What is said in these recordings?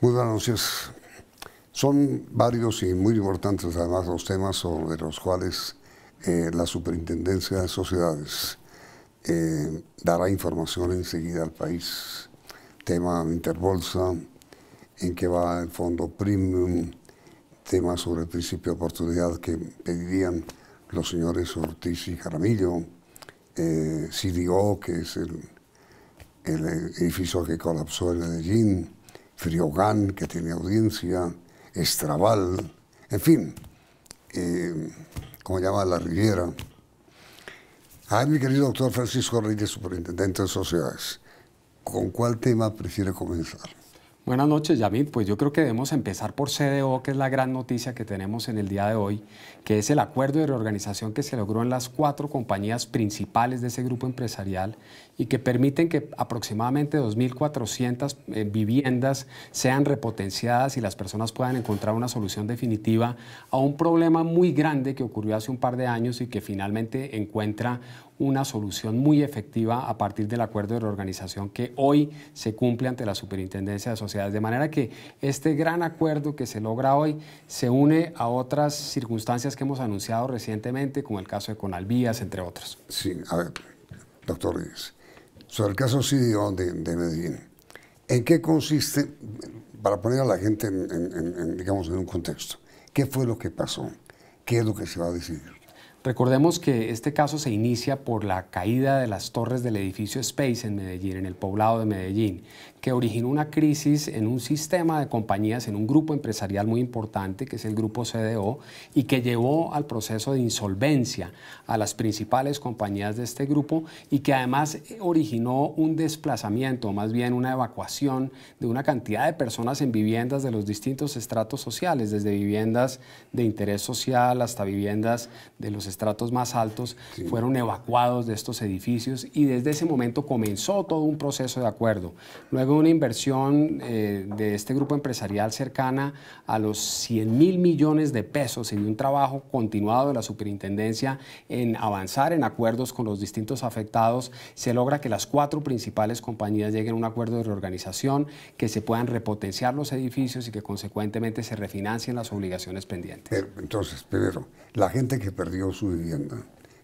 Muy buenas noches. Son varios y muy importantes además los temas sobre los cuales eh, la Superintendencia de Sociedades eh, dará información enseguida al país. Tema Interbolsa, en que va el fondo premium, tema sobre el principio de oportunidad que pedirían los señores Ortiz y Jaramillo, eh, CDO, que es el, el edificio que colapsó en Medellín, Friogán, que tiene audiencia, Estrabal, en fin, eh, como llama la Riviera. Ay, mi querido doctor Francisco Reyes, superintendente de sociedades, ¿con cuál tema prefiere comenzar? Buenas noches, Yamid. Pues yo creo que debemos empezar por CDO, que es la gran noticia que tenemos en el día de hoy, que es el acuerdo de reorganización que se logró en las cuatro compañías principales de ese grupo empresarial y que permiten que aproximadamente 2.400 eh, viviendas sean repotenciadas y las personas puedan encontrar una solución definitiva a un problema muy grande que ocurrió hace un par de años y que finalmente encuentra una solución muy efectiva a partir del acuerdo de reorganización que hoy se cumple ante la Superintendencia de Sociedades. De manera que este gran acuerdo que se logra hoy se une a otras circunstancias que hemos anunciado recientemente, como el caso de Conalvías, entre otros. Sí, a ver, doctor Reyes, sobre el caso CDO de, de Medellín, ¿en qué consiste, para poner a la gente en, digamos, en un contexto, qué fue lo que pasó? ¿Qué es lo que se va a decidir? Recordemos que este caso se inicia por la caída de las torres del edificio Space en Medellín, en el poblado de Medellín, que originó una crisis en un sistema de compañías, en un grupo empresarial muy importante, que es el grupo CDO, y que llevó al proceso de insolvencia a las principales compañías de este grupo y que además originó un desplazamiento, más bien una evacuación de una cantidad de personas en viviendas de los distintos estratos sociales, desde viviendas de interés social hasta viviendas de los estratos más altos fueron evacuados de estos edificios y desde ese momento comenzó todo un proceso de acuerdo. Luego una inversión eh, de este grupo empresarial cercana a los 100 mil millones de pesos en un trabajo continuado de la superintendencia en avanzar en acuerdos con los distintos afectados, se logra que las cuatro principales compañías lleguen a un acuerdo de reorganización, que se puedan repotenciar los edificios y que consecuentemente se refinancien las obligaciones pendientes. entonces, primero, la gente que perdió su vivienda,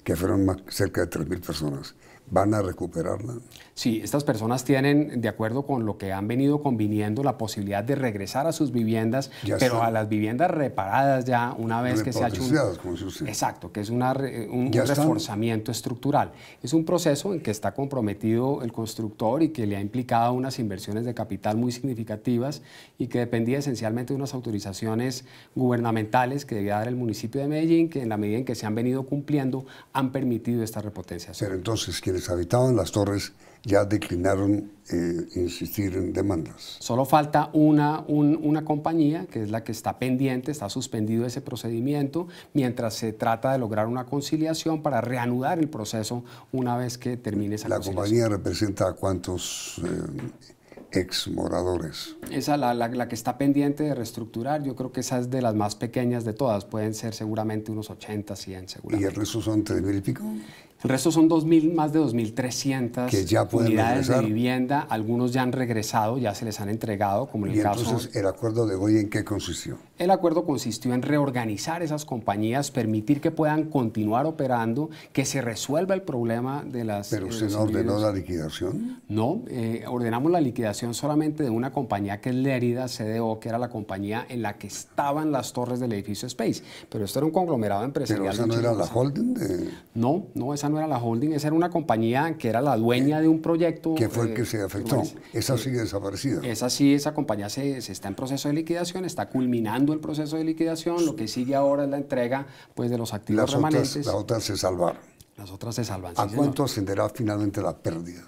que fueron cerca de 3.000 personas, ¿Van a recuperarla? Sí, estas personas tienen, de acuerdo con lo que han venido conviniendo, la posibilidad de regresar a sus viviendas, pero a las viviendas reparadas ya una vez que se ha hecho un... Exacto, que es una, un, reforzamiento estructural. Es un proceso en que está comprometido el constructor y que le ha implicado unas inversiones de capital muy significativas y que dependía esencialmente de unas autorizaciones gubernamentales que debía dar el municipio de Medellín, que en la medida en que se han venido cumpliendo han permitido esta repotenciación. Pero entonces, quienes habitaban las torres ya declinaron eh, insistir en demandas. Solo falta una, una compañía, que es la que está pendiente, está suspendido ese procedimiento, mientras se trata de lograr una conciliación para reanudar el proceso una vez que termine esa ¿La compañía representa a cuántos eh, ex moradores. Esa, la, la, que está pendiente de reestructurar, yo creo que esa es de las más pequeñas de todas, pueden ser seguramente unos 80, 100 seguramente. ¿Y el resto son 3.000 y pico? El resto son 2000, más de 2.300 unidades de vivienda, algunos ya han regresado, ya se les han entregado, como en el ¿Y caso... entonces el acuerdo de hoy en qué consistió? El acuerdo consistió en reorganizar esas compañías, permitir que puedan continuar operando, que se resuelva el problema de las... ¿Pero usted no ordenó la liquidación? No, eh, ordenamos la liquidación solamente de una compañía que es Lérida CDO, que era la compañía en la que estaban las torres del edificio Space. Pero esto era un conglomerado empresarial. ¿Pero esa no era la holding? De... No, no, esa no no era la holding, esa era una compañía que era la dueña de un proyecto. ¿Qué fue el que eh, se afectó? Esa sigue desaparecida. Esa sí, esa compañía se, está en proceso de liquidación, está culminando el proceso de liquidación. Lo que sigue ahora es la entrega pues, de los activos remanentes. las otras se salvaron. Las otras se salvan. ¿A cuánto ascenderá finalmente la pérdida?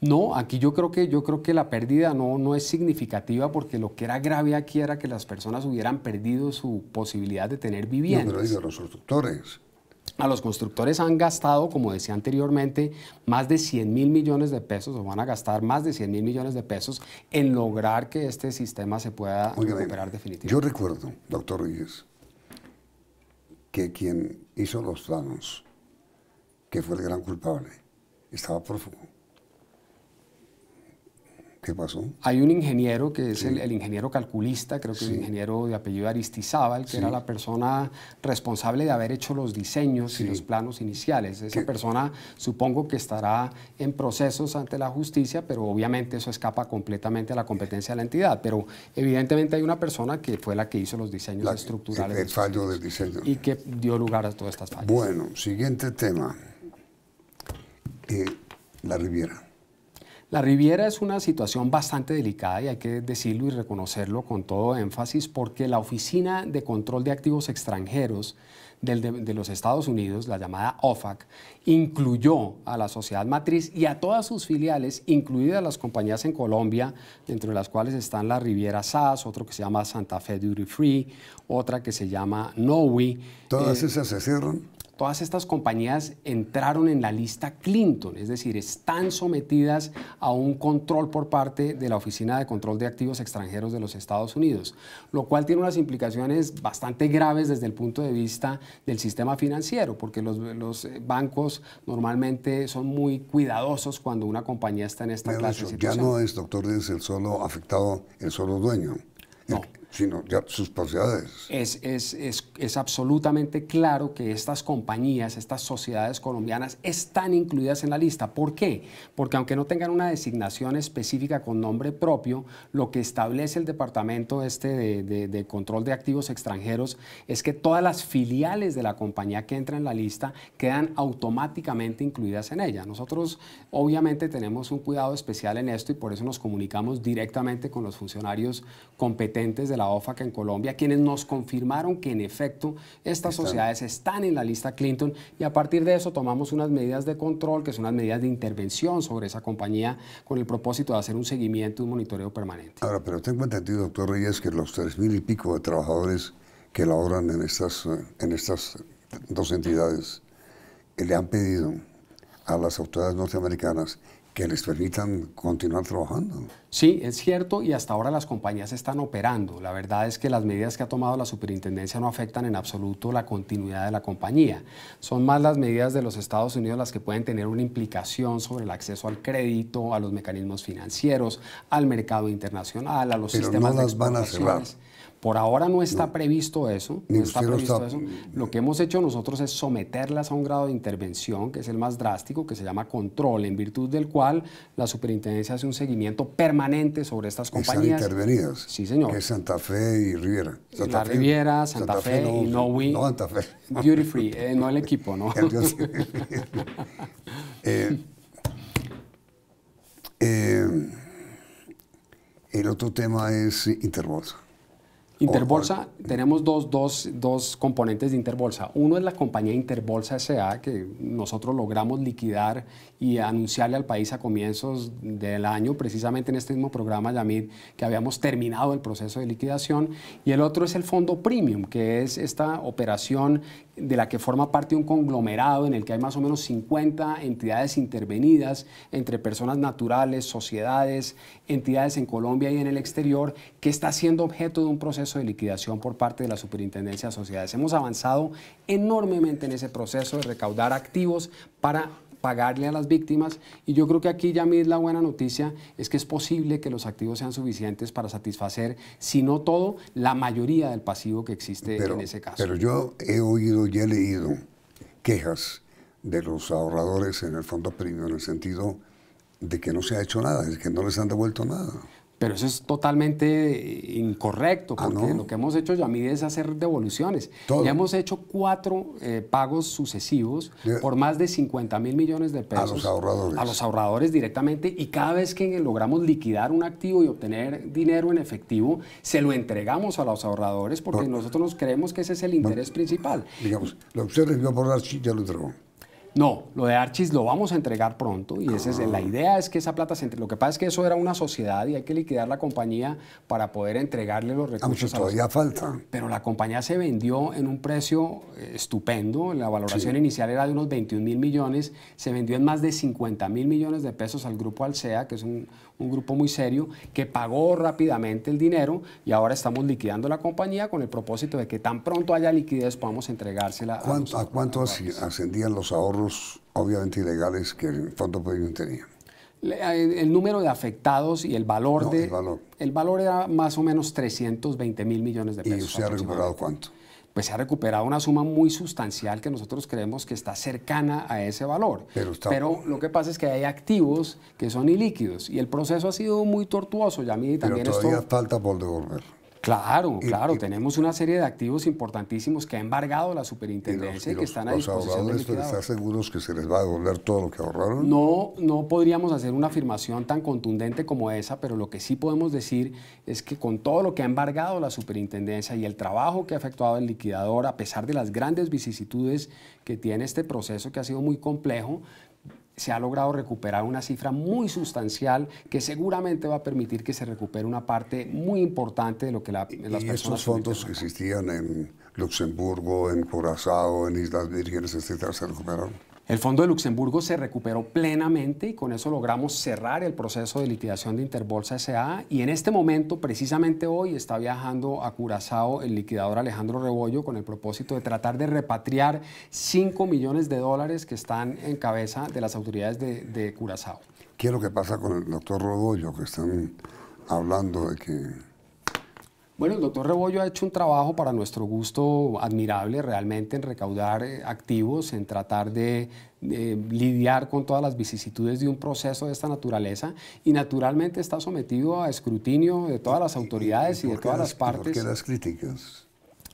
No, aquí yo creo que yo creo que la pérdida no, no es significativa porque lo que era grave aquí era que las personas hubieran perdido su posibilidad de tener vivienda. No, pero digo, los constructores. A los constructores han gastado, como decía anteriormente, más de 100 mil millones de pesos, o van a gastar más de 100 mil millones de pesos en lograr que este sistema se pueda recuperar definitivamente. Yo recuerdo, doctor Ruiz, que quien hizo los planos, que fue el gran culpable, estaba prófugo. ¿Qué pasó? Hay un ingeniero que es el, ingeniero calculista, creo que es el ingeniero de apellido Aristizábal, que era la persona responsable de haber hecho los diseños y los planos iniciales. Esa persona supongo que estará en procesos ante la justicia, pero obviamente eso escapa completamente a la competencia de la entidad. Pero evidentemente hay una persona que fue la que hizo los diseños estructurales. El, fallo del diseño. Y que dio lugar a todas estas fallas. Bueno, siguiente tema. Eh, la Riviera. La Riviera es una situación bastante delicada y hay que decirlo y reconocerlo con todo énfasis porque la Oficina de Control de Activos Extranjeros de, los Estados Unidos, la llamada OFAC, incluyó a la sociedad matriz y a todas sus filiales, incluidas las compañías en Colombia, dentro de las cuales están la Riviera SAS, otro que se llama Santa Fe Duty Free, otra que se llama Nowi. ¿Todas eh, esas se cierran? Todas estas compañías entraron en la lista Clinton, es decir, están sometidas a un control por parte de la Oficina de Control de Activos Extranjeros de los Estados Unidos, lo cual tiene unas implicaciones bastante graves desde el punto de vista del sistema financiero, porque los, bancos normalmente son muy cuidadosos cuando una compañía está en esta clase de situación. Ya no es, doctor, es el solo afectado, el solo dueño. No sino ya sus posibilidades. Es, es, es, es, absolutamente claro que estas compañías, estas sociedades colombianas están incluidas en la lista. ¿Por qué? Porque aunque no tengan una designación específica con nombre propio, lo que establece el Departamento este de, de, Control de Activos Extranjeros es que todas las filiales de la compañía que entra en la lista quedan automáticamente incluidas en ella. Nosotros obviamente tenemos un cuidado especial en esto y por eso nos comunicamos directamente con los funcionarios competentes de la OFAC en Colombia, quienes nos confirmaron que en efecto estas sociedades están en la lista Clinton y a partir de eso tomamos unas medidas de control, que son unas medidas de intervención sobre esa compañía con el propósito de hacer un seguimiento y un monitoreo permanente. Ahora, pero tengo entendido, doctor Reyes, que los tres mil y pico de trabajadores que laboran en estas, en estas dos entidades le han pedido a las autoridades norteamericanas que les permitan continuar trabajando. Sí, es cierto y hasta ahora las compañías están operando. La verdad es que las medidas que ha tomado la superintendencia no afectan en absoluto la continuidad de la compañía. Son más las medidas de los Estados Unidos las que pueden tener una implicación sobre el acceso al crédito, a los mecanismos financieros, al mercado internacional, a los Pero sistemas no las van a cerrar. Por ahora no está previsto eso. No está previsto eso. Lo que hemos hecho nosotros es someterlas a un grado de intervención, que es el más drástico, que se llama control, en virtud del cual la superintendencia hace un seguimiento permanente sobre estas compañías. Están intervenidas. Sí, señor. Que es Santa Fe y Riviera. la Riviera, Santa, Fe, y No No Santa Fe. Duty Free, eh, no el equipo, ¿no? eh, eh, el otro tema es Interbolsa. Interbolsa, tenemos dos, dos, dos, componentes de Interbolsa. Uno es la compañía Interbolsa SA, que nosotros logramos liquidar y anunciarle al país a comienzos del año, precisamente en este mismo programa, Yamid, que habíamos terminado el proceso de liquidación. Y el otro es el Fondo Premium, que es esta operación de la que forma parte un conglomerado en el que hay más o menos 50 entidades intervenidas entre personas naturales, sociedades, entidades en Colombia y en el exterior, que está siendo objeto de un proceso de liquidación por parte de la Superintendencia de Sociedades. Hemos avanzado enormemente en ese proceso de recaudar activos para pagarle a las víctimas y yo creo que aquí ya la buena noticia es que es posible que los activos sean suficientes para satisfacer, si no todo, la mayoría del pasivo que existe en ese caso. Pero yo he oído y he leído quejas de los ahorradores en el fondo premium en el sentido de que no se ha hecho nada, de que no les han devuelto nada. Pero eso es totalmente incorrecto, ah, porque lo que hemos hecho, Yamid, es hacer devoluciones. Ya hemos hecho cuatro eh, pagos sucesivos por más de 50 mil millones de pesos. A los ahorradores. A los ahorradores directamente. Y cada vez que logramos liquidar un activo y obtener dinero en efectivo, se lo entregamos a los ahorradores porque nosotros nos creemos que ese es el interés principal. Digamos, lo que usted recibió por dar ya lo entregó. No, lo de Archis lo vamos a entregar pronto y esa es, la idea es que esa plata se entre. Lo que pasa es que eso era una sociedad y hay que liquidar la compañía para poder entregarle los ah, recursos. a todavía falta. Pero la compañía se vendió en un precio eh, estupendo, la valoración inicial era de unos 21 mil millones, se vendió en más de 50 mil millones de pesos al grupo Alsea, que es un, un grupo muy serio, que pagó rápidamente el dinero y ahora estamos liquidando la compañía con el propósito de que tan pronto haya liquidez podamos entregársela a, ¿A cuánto ascendían los ahorros obviamente ilegales que el Fondo Premium tenía? el número de afectados y el valor de... El valor. el valor era más o menos 320 mil millones de pesos. ¿Y usted ha recuperado cuánto? Pues se ha recuperado una suma muy sustancial que nosotros creemos que está cercana a ese valor. Pero, lo que pasa es que hay activos que son ilíquidos y el proceso ha sido muy tortuoso. Ya a mí también Pero todavía falta por devolver. Claro, claro, tenemos una serie de activos importantísimos que ha embargado la superintendencia y, que están a disposición los ahorradores ¿Están seguros que se les va a devolver todo lo que ahorraron? No, no podríamos hacer una afirmación tan contundente como esa, pero lo que sí podemos decir es que con todo lo que ha embargado la superintendencia y el trabajo que ha efectuado el liquidador, a pesar de las grandes vicisitudes que tiene este proceso que ha sido muy complejo, se ha logrado recuperar una cifra muy sustancial que seguramente va a permitir que se recupere una parte muy importante de lo que la, las ¿Y personas... ¿Y fondos que existían en Luxemburgo, en Curazao, en Islas Vírgenes, etcétera, se recuperaron? El Fondo de Luxemburgo se recuperó plenamente y con eso logramos cerrar el proceso de liquidación de Interbolsa SA y en este momento, precisamente hoy, está viajando a Curazao el liquidador Alejandro Rebollo con el propósito de tratar de repatriar 5 millones de dólares que están en cabeza de las autoridades de, de Curazao. ¿Qué es lo que pasa con el doctor Rebollo que están hablando de que bueno, el doctor Rebollo ha hecho un trabajo para nuestro gusto admirable realmente en recaudar eh, activos, en tratar de, lidiar con todas las vicisitudes de un proceso de esta naturaleza y naturalmente está sometido a escrutinio de todas las autoridades y, de todas las, partes. ¿Por qué las críticas?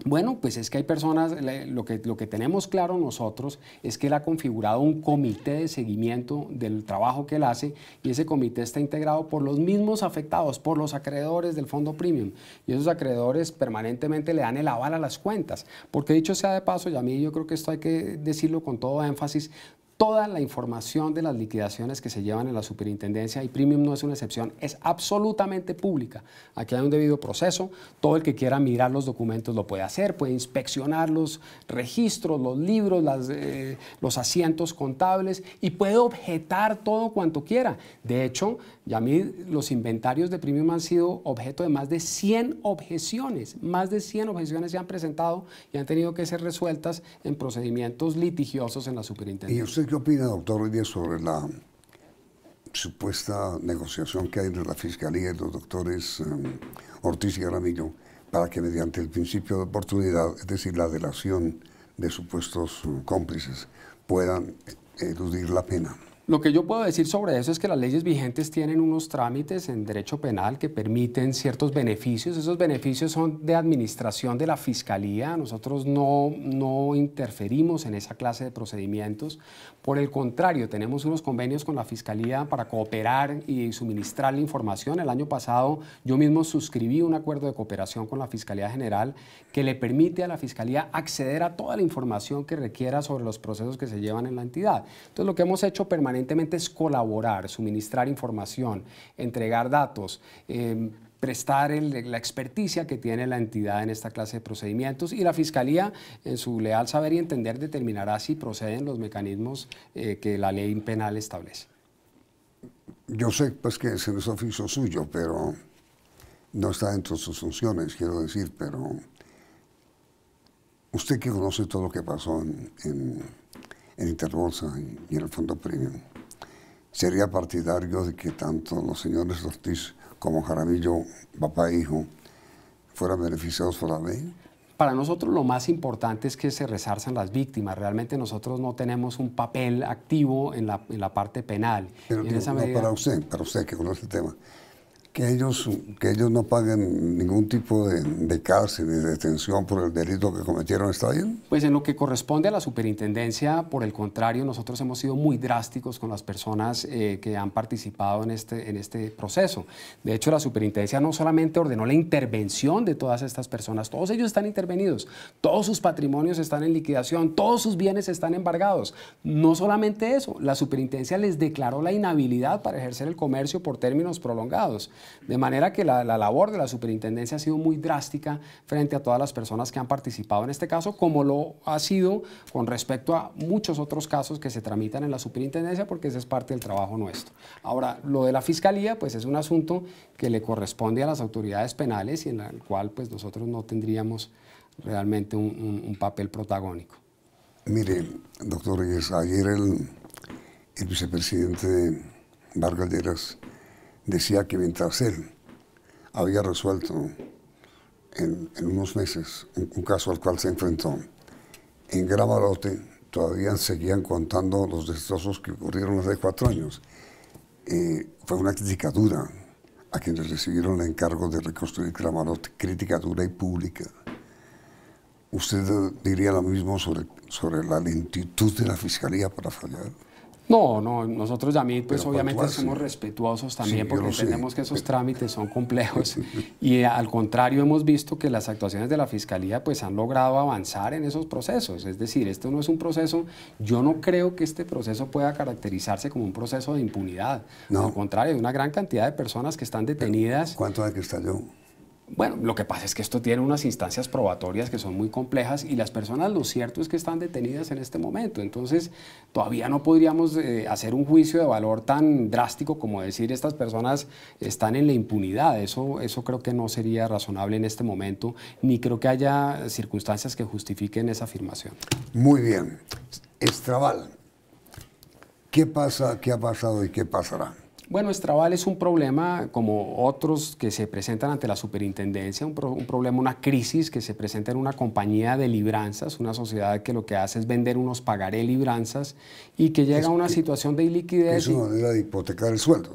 Bueno, pues es que hay personas, lo que, lo que tenemos claro nosotros es que él ha configurado un comité de seguimiento del trabajo que él hace y ese comité está integrado por los mismos afectados, por los acreedores del fondo premium. Y esos acreedores permanentemente le dan el aval a las cuentas. Porque dicho sea de paso, y a mí yo creo que esto hay que decirlo con todo énfasis, toda la información de las liquidaciones que se llevan en la superintendencia y Premium no es una excepción, es absolutamente pública. Aquí hay un debido proceso, todo el que quiera mirar los documentos lo puede hacer, puede inspeccionar los registros, los libros, eh, los asientos contables y puede objetar todo cuanto quiera. De hecho, ya a mí los inventarios de Premium han sido objeto de más de 100 objeciones, más de 100 objeciones se han presentado y han tenido que ser resueltas en procedimientos litigiosos en la superintendencia. ¿Qué opina, doctor Reyes, sobre la supuesta negociación que hay entre la Fiscalía y los doctores um, Ortiz y Aramillo para que mediante el principio de oportunidad, es decir, la delación de supuestos um, cómplices, puedan eludir la pena? Lo que yo puedo decir sobre eso es que las leyes vigentes tienen unos trámites en derecho penal que permiten ciertos beneficios. Esos beneficios son de administración de la fiscalía. Nosotros no, no interferimos en esa clase de procedimientos. Por el contrario, tenemos unos convenios con la fiscalía para cooperar y suministrar la información. El año pasado yo mismo suscribí un acuerdo de cooperación con la Fiscalía General que le permite a la fiscalía acceder a toda la información que requiera sobre los procesos que se llevan en la entidad. Entonces, lo que hemos hecho permanentemente es colaborar, suministrar información, entregar datos, eh, prestar la experticia que tiene la entidad en esta clase de procedimientos y la Fiscalía, en su leal saber y entender, determinará si proceden los mecanismos eh, que la ley penal establece. Yo sé pues, que ese es oficio suyo, pero no está dentro de sus funciones, quiero decir, pero usted que conoce todo lo que pasó en en Interbolsa y en el Fondo Premium. Sería partidario de que tanto los señores Ortiz como Jaramillo, papá e hijo, fueran beneficiados por la ley. Para nosotros lo más importante es que se resarzan las víctimas. Realmente nosotros no tenemos un papel activo en la, en la parte penal. Pero para usted, para usted que conoce el tema, que ellos, que ellos no paguen ningún tipo de, de, cárcel de detención por el delito que cometieron, ¿está bien? Pues en lo que corresponde a la superintendencia, por el contrario, nosotros hemos sido muy drásticos con las personas eh, que han participado en este, en este proceso. De hecho, la superintendencia no solamente ordenó la intervención de todas estas personas, todos ellos están intervenidos, todos sus patrimonios están en liquidación, todos sus bienes están embargados. No solamente eso, la superintendencia les declaró la inhabilidad para ejercer el comercio por términos prolongados. De manera que la, labor de la superintendencia ha sido muy drástica frente a todas las personas que han participado en este caso, como lo ha sido con respecto a muchos otros casos que se tramitan en la superintendencia, porque ese es parte del trabajo nuestro. Ahora, lo de la fiscalía, pues es un asunto que le corresponde a las autoridades penales y en el cual pues nosotros no tendríamos realmente un, papel protagónico. Mire, doctor ayer el, el vicepresidente Vargas Lleras, decía que mientras él había resuelto en, unos meses un, caso al cual se enfrentó, en Gramalote todavía seguían contando los destrozos que ocurrieron hace cuatro años. Eh, fue una crítica dura a quienes recibieron el encargo de reconstruir Gramarote, crítica dura y pública. ¿Usted diría lo mismo sobre, sobre la lentitud de la Fiscalía para fallar? No, no, nosotros Yamit pues obviamente somos respetuosos también porque entendemos que esos trámites son complejos. Y al contrario hemos visto que las actuaciones de la Fiscalía pues han logrado avanzar en esos procesos, es decir, esto no es un proceso, yo no creo que este proceso pueda caracterizarse como un proceso de impunidad, al contrario, hay una gran cantidad de personas que están detenidas. ¿Cuánto hay que estalló? Bueno, lo que pasa es que esto tiene unas instancias probatorias que son muy complejas y las personas lo cierto es que están detenidas en este momento. Entonces, todavía no podríamos eh, hacer un juicio de valor tan drástico como decir estas personas están en la impunidad. Eso, eso creo que no sería razonable en este momento, ni creo que haya circunstancias que justifiquen esa afirmación. Muy bien. Estrabal, ¿qué pasa, qué ha pasado y qué pasará? Bueno, Estrabal es un problema como otros que se presentan ante la superintendencia, un, problema, una crisis que se presenta en una compañía de libranzas, una sociedad que lo que hace es vender unos pagaré libranzas y que llega a una situación de iliquidez. Es una manera de hipotecar el sueldo.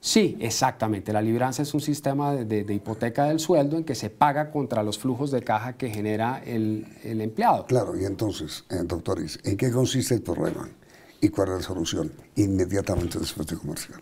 Sí, exactamente. La libranza es un sistema de, hipoteca del sueldo en que se paga contra los flujos de caja que genera el, empleado. Claro, y entonces, eh, doctor, ¿en qué consiste el problema? ¿Y cuál es la solución? Inmediatamente después de comercial.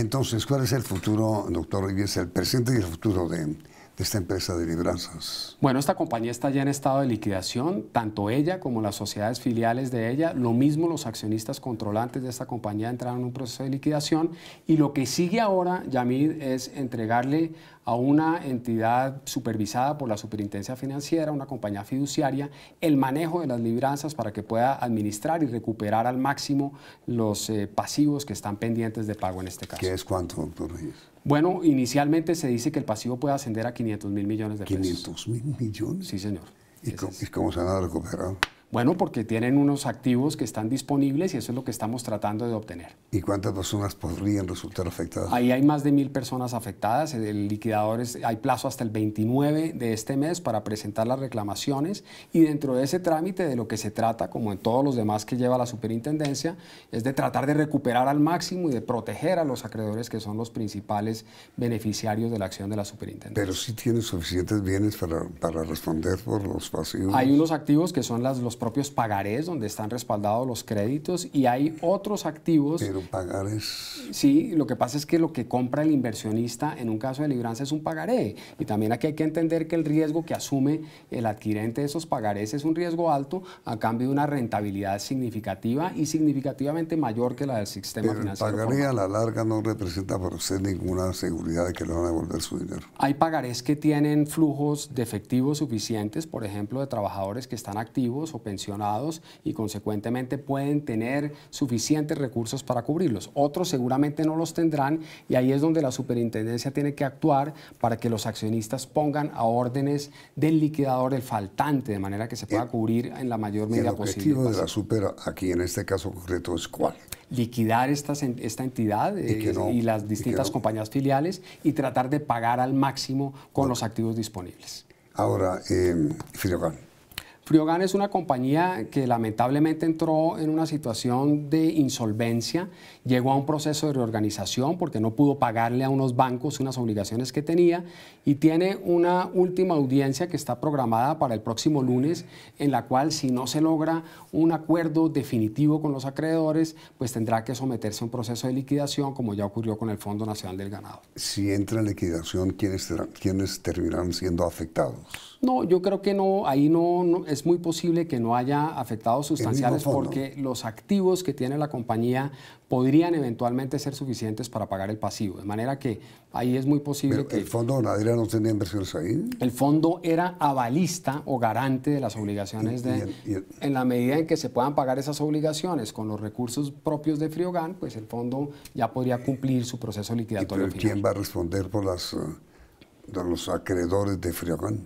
Entonces, ¿cuál es el futuro, doctor es el presente y el futuro de, esta empresa de libranzas? Bueno, esta compañía está ya en estado de liquidación, tanto ella como las sociedades filiales de ella, lo mismo los accionistas controlantes de esta compañía entraron en un proceso de liquidación y lo que sigue ahora, Yamid, es entregarle a una entidad supervisada por la Superintendencia Financiera, una compañía fiduciaria, el manejo de las libranzas para que pueda administrar y recuperar al máximo los eh, pasivos que están pendientes de pago en este caso. ¿Qué es cuánto, doctor Reyes? Bueno, inicialmente se dice que el pasivo puede ascender a 500 mil millones de pesos. ¿500 mil millones? Sí, señor. ¿Y, cómo, ¿Y cómo se van a recuperar? Bueno, porque tienen unos activos que están disponibles y eso es lo que estamos tratando de obtener. ¿Y cuántas personas podrían resultar afectadas? Ahí hay más de mil personas afectadas. El liquidador hay plazo hasta el 29 de este mes para presentar las reclamaciones y dentro de ese trámite de lo que se trata, como en todos los demás que lleva la superintendencia, es de tratar de recuperar al máximo y de proteger a los acreedores que son los principales beneficiarios de la acción de la superintendencia. Pero sí tienen suficientes bienes para, para responder por los pasivos. Hay unos activos que son las, los propios pagarés donde están respaldados los créditos y hay otros activos. Pero pagarés. Sí, lo que pasa es que lo que compra el inversionista en un caso de libranza es un pagaré. Y también aquí hay que entender que el riesgo que asume el adquirente de esos pagarés es un riesgo alto a cambio de una rentabilidad significativa y significativamente mayor que la del sistema Pero financiero. El pagaré a la larga no representa para usted ninguna seguridad de que le van a devolver su dinero. Hay pagarés que tienen flujos de efectivo suficientes, por ejemplo, de trabajadores que están activos o pensionados y consecuentemente pueden tener suficientes recursos para cubrirlos. Otros seguramente no los tendrán y ahí es donde la superintendencia tiene que actuar para que los accionistas pongan a órdenes del liquidador el faltante de manera que se pueda cubrir en la mayor medida posible. El objetivo de la super aquí en este caso concreto es cuál? liquidar esta, esta entidad y, eh, las distintas compañías filiales y tratar de pagar al máximo con los activos disponibles. Ahora, eh, Friogan es una compañía que lamentablemente entró en una situación de insolvencia, llegó a un proceso de reorganización porque no pudo pagarle a unos bancos unas obligaciones que tenía y tiene una última audiencia que está programada para el próximo lunes en la cual si no se logra un acuerdo definitivo con los acreedores, pues tendrá que someterse a un proceso de liquidación como ya ocurrió con el Fondo Nacional del Ganado. Si entra en liquidación, ¿quiénes, quiénes terminarán siendo afectados? No, yo creo que no, ahí no, es muy posible que no haya afectados sustanciales porque los activos que tiene la compañía podrían eventualmente ser suficientes para pagar el pasivo. De manera que ahí es muy posible que... ¿El fondo Nadira no tenía inversiones ahí? El fondo era avalista o garante de las obligaciones de... en la medida en que se puedan pagar esas obligaciones con los recursos propios de Friogan, pues el fondo ya podría cumplir su proceso liquidatorio. ¿Quién va a responder por las... Uh, de los acreedores de Friogán?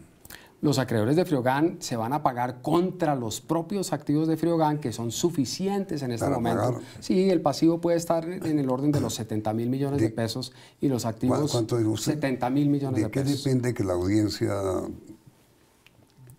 Los acreedores de Friogán se van a pagar contra los propios activos de Friogán, que son suficientes en este momento. Sí, el pasivo puede estar en el orden de los 70 mil millones de, pesos y los activos ¿cuánto 70 mil millones de, pesos. ¿De qué depende que la audiencia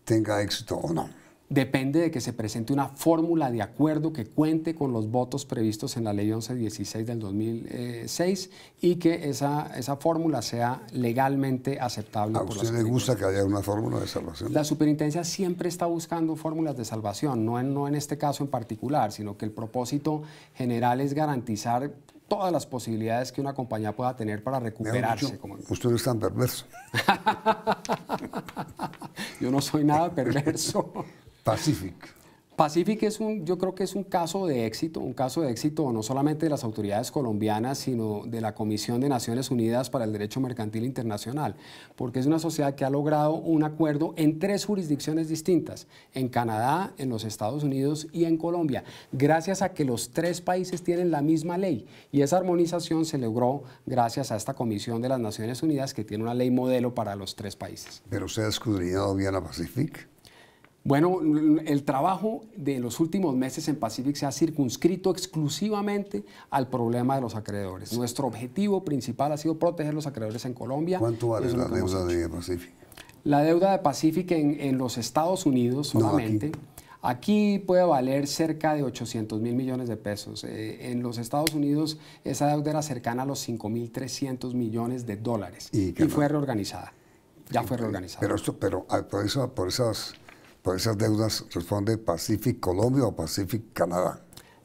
tenga éxito o no? Depende de que se presente una fórmula de acuerdo que cuente con los votos previstos en la ley 1116 del 2006 y que esa, esa fórmula sea legalmente aceptable. ¿A usted le gusta que haya una fórmula de salvación? La superintendencia siempre está buscando fórmulas de salvación, no en, no en este caso en particular, sino que el propósito general es garantizar todas las posibilidades que una compañía pueda tener para recuperarse. Usted no es tan perverso. Yo no soy nada perverso. Pacific. Pacific es un, yo creo que es un caso de éxito, un caso de éxito no solamente de las autoridades colombianas, sino de la Comisión de Naciones Unidas para el Derecho Mercantil Internacional, porque es una sociedad que ha logrado un acuerdo en tres jurisdicciones distintas, en Canadá, en los Estados Unidos y en Colombia, gracias a que los tres países tienen la misma ley. Y esa armonización se logró gracias a esta Comisión de las Naciones Unidas que tiene una ley modelo para los tres países. ¿Pero usted ha escudriñado bien a Pacific? Bueno, el trabajo de los últimos meses en Pacific se ha circunscrito exclusivamente al problema de los acreedores. Nuestro objetivo principal ha sido proteger los acreedores en Colombia. ¿Cuánto vale la deuda de Pacific? La deuda de Pacific en, los Estados Unidos solamente. aquí. puede valer cerca de 800 mil millones de pesos. Eh, en los Estados Unidos esa deuda era cercana a los 5.300 millones de dólares y, fue reorganizada. Ya fue reorganizada. Pero, esto, pero ah, por, eso, por esas por esas deudas responde Pacific Colombia o Pacific Canadá.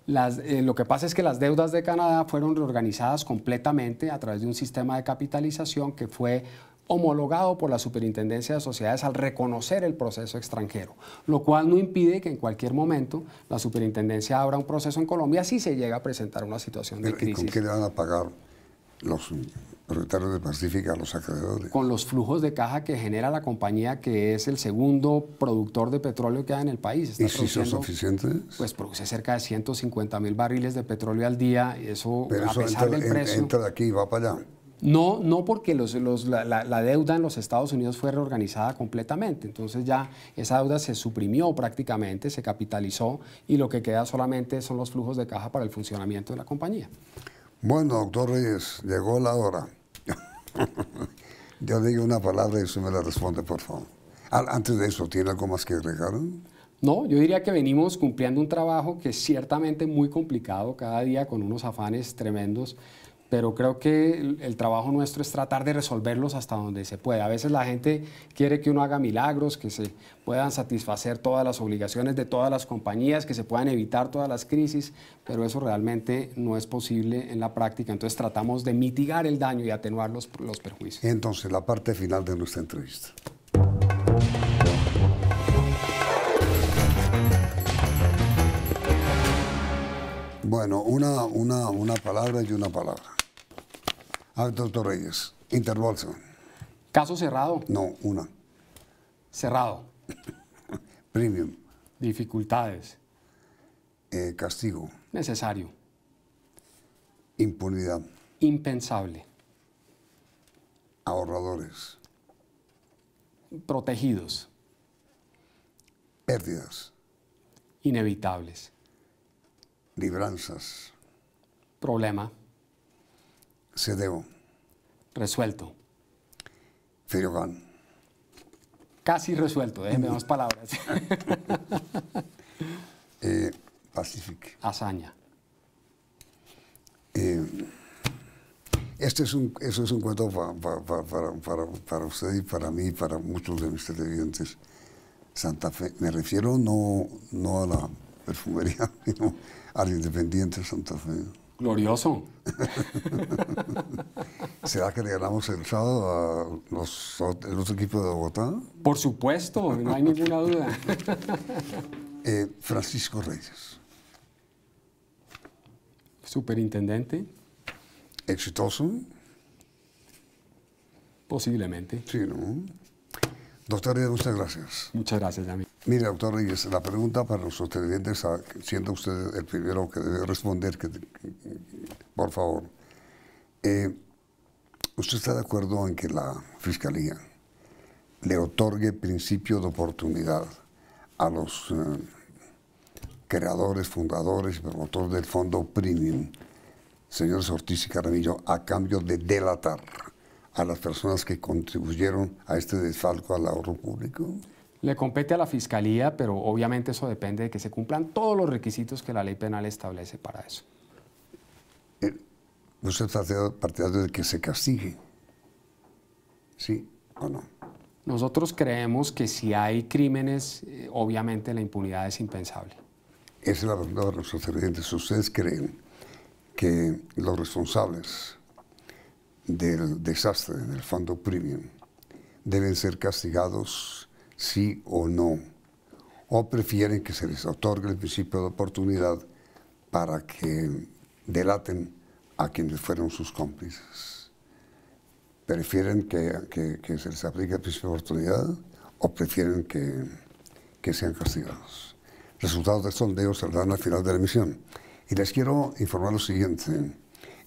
Eh, lo que pasa es que las deudas de Canadá fueron reorganizadas completamente a través de un sistema de capitalización que fue homologado por la Superintendencia de Sociedades al reconocer el proceso extranjero, lo cual no impide que en cualquier momento la Superintendencia abra un proceso en Colombia si se llega a presentar una situación de crisis. ¿Y con qué le van a pagar los de los acreedores. Con los flujos de caja que genera la compañía, que es el segundo productor de petróleo que hay en el país. ¿Y si son suficientes? Pues produce cerca de 150 mil barriles de petróleo al día, eso, Pero a pesar del precio... entra de aquí y va para allá. No, no porque los, los, la, la, deuda en los Estados Unidos fue reorganizada completamente, entonces ya esa deuda se suprimió prácticamente, se capitalizó y lo que queda solamente son los flujos de caja para el funcionamiento de la compañía. Bueno, doctor Reyes, llegó la hora. Yo digo una palabra y usted me la responde, por favor. Antes de eso, ¿tiene algo más que agregar? No, yo diría que venimos cumpliendo un trabajo que es ciertamente muy complicado, cada día con unos afanes tremendos, pero creo que el, trabajo nuestro es tratar de resolverlos hasta donde se puede. A veces la gente quiere que uno haga milagros, que se puedan satisfacer todas las obligaciones de todas las compañías, que se puedan evitar todas las crisis, pero eso realmente no es posible en la práctica. Entonces tratamos de mitigar el daño y atenuar los, los perjuicios. Entonces, la parte final de nuestra entrevista. Bueno, una, una, una palabra y una palabra. A ver, doctor Reyes, interbolso. ¿Caso cerrado? No, una. Cerrado. Premium. Dificultades. Eh, castigo. Necesario. Impunidad. Impensable. Ahorradores. Protegidos. Pérdidas. Inevitables. Libranzas. Problema. Cedeo. Resuelto. Friogán. Casi resuelto, déjenme más palabras. eh, Pacific. Hazaña. Eh, este es un, eso es un cuento para, usted y para mí y para muchos de mis televidentes. Santa Fe, me refiero no, no a la perfumería, sino al Independiente Santa Fe. Glorioso. ¿Será que le ganamos el sábado a los, el equipo de Bogotá? Por supuesto, no hay ninguna duda. Eh, Francisco Reyes. Superintendente. ¿Exitoso? Posiblemente. Sí, ¿no? Doctor Reyes, muchas gracias. Muchas gracias, Yami. Mire, doctor Reyes, la pregunta para los televidentes, siendo usted el primero que debe responder, que, por favor. Eh, ¿Usted está de acuerdo en que la Fiscalía le otorgue principio de oportunidad a los eh, creadores, fundadores y promotores del fondo Premium, señores Ortiz y Caramillo, a cambio de delatar a las personas que contribuyeron a este desfalco al ahorro público? Le compete a la Fiscalía, pero obviamente eso depende de que se cumplan todos los requisitos que la ley penal establece para eso. Eh, ¿Usted está partidario de que se castigue? ¿Sí o no? Nosotros creemos que si hay crímenes, eh, obviamente la impunidad es impensable. Esa es la pregunta de nuestros televidentes. ¿Ustedes creen que los responsables del desastre del fondo premium deben ser castigados sí o no? ¿O prefieren que se les otorgue el principio de oportunidad para que delaten a quienes fueron sus cómplices? ¿Prefieren que, que, se les aplique el principio de oportunidad o prefieren que, que sean castigados? Resultados de sondeo saldrán al final de la emisión. Y les quiero informar lo siguiente.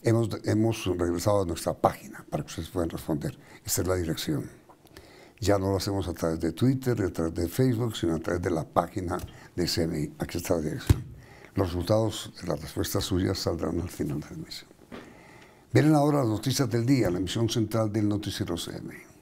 Hemos, hemos regresado a nuestra página para que ustedes puedan responder. Esta es la dirección. Ya no lo hacemos a través de Twitter, a través de Facebook, sino a través de la página de CMI. Aquí está la dirección. Los resultados de las respuestas suyas saldrán al final de la emisión. Vienen ahora las noticias del día, la emisión central del Noticiero CMI.